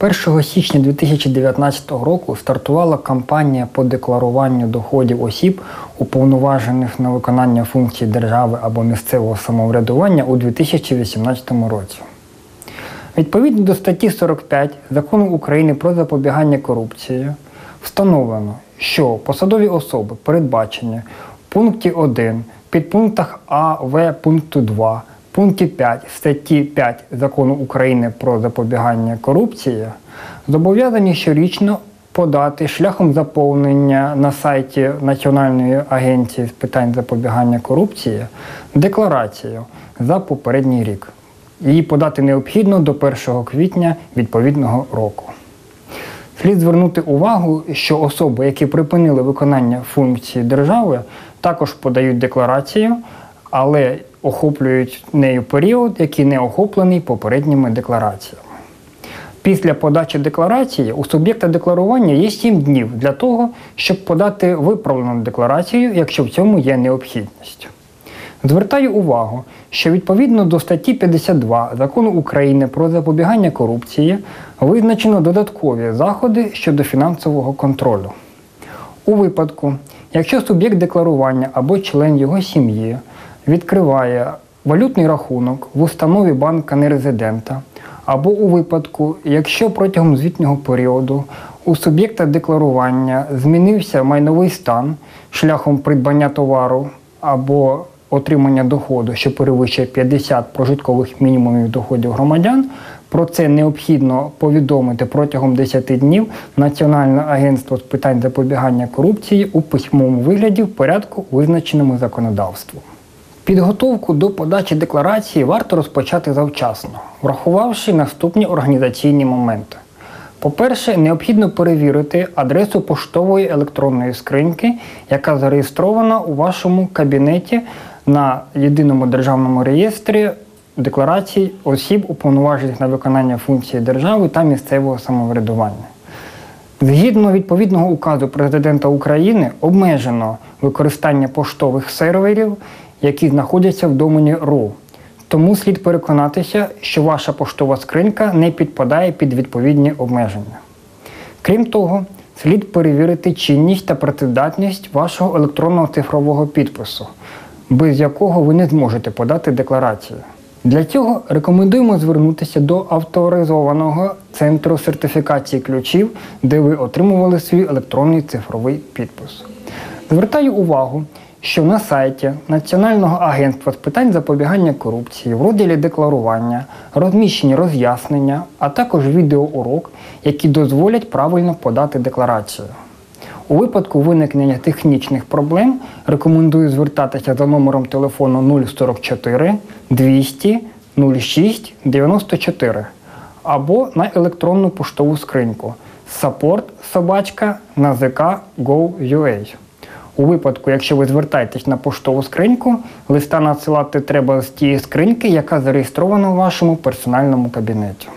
1 січня 2019 року стартувала кампанія по декларуванню доходів осіб, уповноважених на виконання функцій держави або місцевого самоврядування у 2018 році. Відповідно до статті 45 Закону України про запобігання корупції встановлено, що посадові особи передбачені в пункті 1, підпунктах А, В пункту 2, пункті 5 статті 5 Закону України про запобігання корупції зобов'язані щорічно подати шляхом заповнення на сайті Національної агенції з питань запобігання корупції декларацію за попередній рік. Її подати необхідно до 1 квітня відповідного року. Слід звернути увагу, що особи, які припинили виконання функції держави, також подають декларацію, але охоплюють нею період, який не охоплений попередніми деклараціями. Після подачі декларації у суб'єкта декларування є 7 днів для того, щоб подати виправлену декларацію, якщо в цьому є необхідність. Звертаю увагу, що відповідно до статті 52 Закону України про запобігання корупції визначено додаткові заходи щодо фінансового контролю. У випадку, якщо суб'єкт декларування або член його сім'ї відкриває валютний рахунок в установі банка нерезидента, або у випадку, якщо протягом звітнього періоду у суб'єкта декларування змінився майновий стан шляхом придбання товару або отримання доходу, що перевищує 50 прожиткових мінімумів доходів громадян, про це необхідно повідомити протягом 10 днів Національне агентство з питань запобігання корупції у письмовому вигляді в порядку, визначеному законодавством. Підготовку до подачі декларації варто розпочати завчасно, врахувавши наступні організаційні моменти. По-перше, необхідно перевірити адресу поштової електронної скриньки, яка зареєстрована у вашому кабінеті на єдиному державному реєстрі декларацій осіб, уповноважених на виконання функції держави та місцевого самоврядування. Згідно відповідного указу Президента України обмежено використання поштових серверів, які знаходяться в домені РУ. Тому слід переконатися, що ваша поштова скринька не підпадає під відповідні обмеження. Крім того, слід перевірити чинність та працездатність вашого електронного цифрового підпису, без якого ви не зможете подати декларацію. Для цього рекомендуємо звернутися до авторизованого центру сертифікації ключів, де ви отримували свій електронний цифровий підпис. Звертаю увагу, що на сайті Національного агентства з питань запобігання корупції в розділі декларування розміщені роз'яснення, а також відеоурок, які дозволять правильно подати декларацію. У випадку виникнення технічних проблем рекомендую звертатися за номером телефону 044 200 06 94 або на електронну поштову скриньку support собачка nazk.gov.ua. У випадку, якщо ви звертаєтесь на поштову скриньку, листа надсилати треба з тієї скриньки, яка зареєстрована у вашому персональному кабінеті.